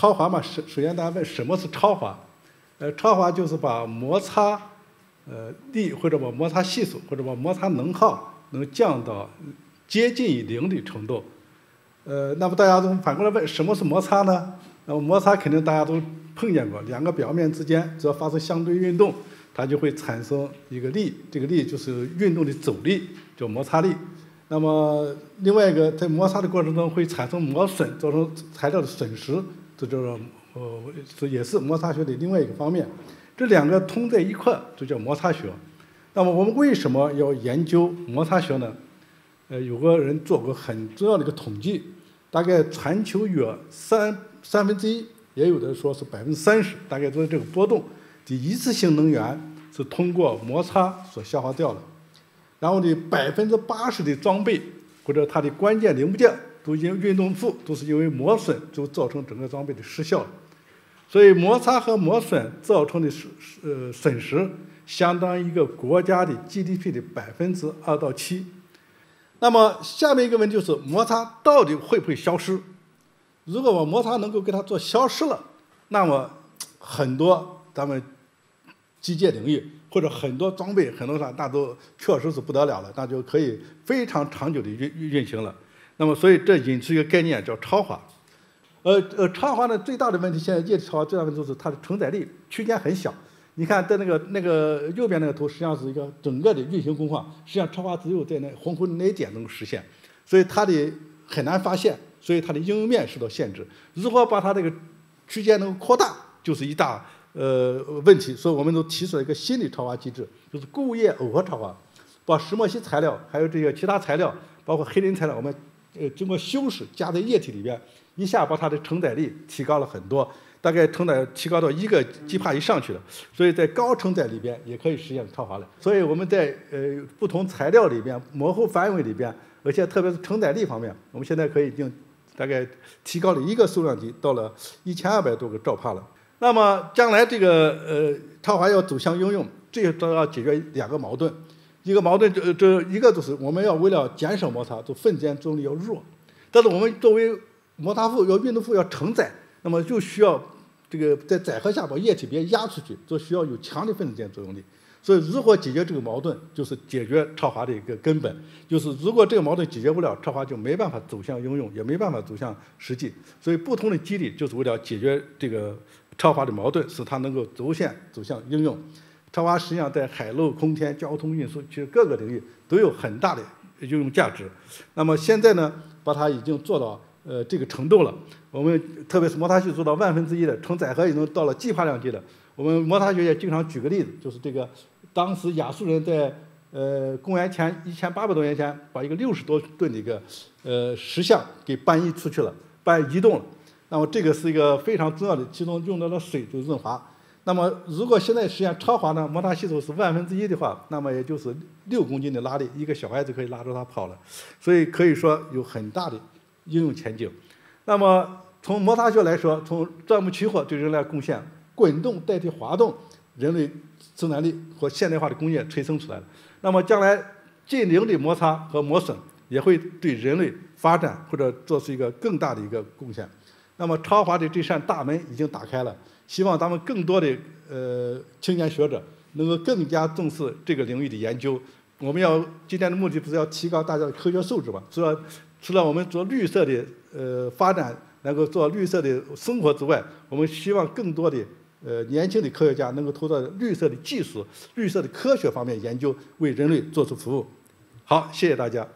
超滑嘛，首首先大家问什么是超滑？呃，超滑就是把摩擦呃力或者把摩擦系数或者把摩擦能耗能降到接近于零的程度。呃，那么大家都反过来问什么是摩擦呢？那么摩擦肯定大家都碰见过，两个表面之间只要发生相对运动，它就会产生一个力，这个力就是运动的阻力，叫摩擦力。那么另外一个，在摩擦的过程中会产生磨损，造成材料的损失，这叫做呃，这也是摩擦学的另外一个方面。这两个通在一块，就叫摩擦学。那么我们为什么要研究摩擦学呢？呃，有个人做过很重要的一个统计，大概全球约三三分之一，也有的说是百分之三十，大概都是这个波动的一次性能源是通过摩擦所消耗掉的。然后呢，百分之八十的装备或者它的关键零部件都因运动负都是因为磨损，就造成整个装备的失效。所以摩擦和磨损造成的损呃损失，相当于一个国家的 GDP 的百分之二到七。那么下面一个问题就是摩擦到底会不会消失？如果我摩擦能够给它做消失了，那么很多咱们机械领域或者很多装备很多上那都确实是不得了了，那就可以非常长久的运运行了。那么所以这引出一个概念叫超滑。呃呃，超滑呢最大的问题，现在液体超滑最大的问题就是它的承载力区间很小。你看，在那个那个右边那个图，实际上是一个整个的运行工况。实际上，超滑只有在那红红的那一点能够实现，所以它的很难发现，所以它的应用面受到限制。如何把它这个区间能够扩大，就是一大呃问题。所以我们都提出了一个新的超滑机制，就是固液耦合超滑，把石墨烯材料还有这个其他材料，包括黑磷材料，我们呃经过修饰加在液体里边，一下把它的承载力提高了很多。大概承载提高到一个 G 帕以上去了，所以在高承载里边也可以实现超滑了。所以我们在呃不同材料里边、模糊范围里边，而且特别是承载力方面，我们现在可以已经大概提高了一个数量级，到了一千二百多个兆帕了。那么将来这个呃超滑要走向应用，这都要解决两个矛盾。一个矛盾这这一个就是我们要为了减少摩擦，就分间作用力要弱，但是我们作为摩擦负要运动负要承载。那么就需要这个在载荷下把液体别压出去，就需要有强的分子间作用力。所以如何解决这个矛盾，就是解决超滑的一个根本。就是如果这个矛盾解决不了，超滑就没办法走向应用，也没办法走向实际。所以不同的机理就是为了解决这个超滑的矛盾，使它能够走线走向应用。超滑实际上在海陆空天、交通运输，其实各个领域都有很大的应用价值。那么现在呢，把它已经做到。呃，这个程度了，我们特别是摩擦系做到万分之一的，承载荷已经到了计划量级的。我们摩擦学也经常举个例子，就是这个当时亚述人在呃公元前一千八百多年前，把一个六十多吨的一个呃石像给搬移出去了，搬移动了。那么这个是一个非常重要的，其中用到了水就润滑。那么如果现在实现超滑呢，摩擦系数是万分之一的话，那么也就是六公斤的拉力，一个小孩子可以拉着它跑了。所以可以说有很大的。应用前景。那么从摩擦学来说，从钻木取火对人类贡献，滚动代替滑动，人类生产力和现代化的工业催生出来了。那么将来近零的摩擦和磨损也会对人类发展或者做出一个更大的一个贡献。那么超华的这扇大门已经打开了，希望咱们更多的呃青年学者能够更加重视这个领域的研究。我们要今天的目的不是要提高大家的科学素质嘛？除了？除了我们做绿色的呃发展，能够做绿色的生活之外，我们希望更多的呃年轻的科学家能够投到绿色的技术、绿色的科学方面研究，为人类做出服务。好，谢谢大家。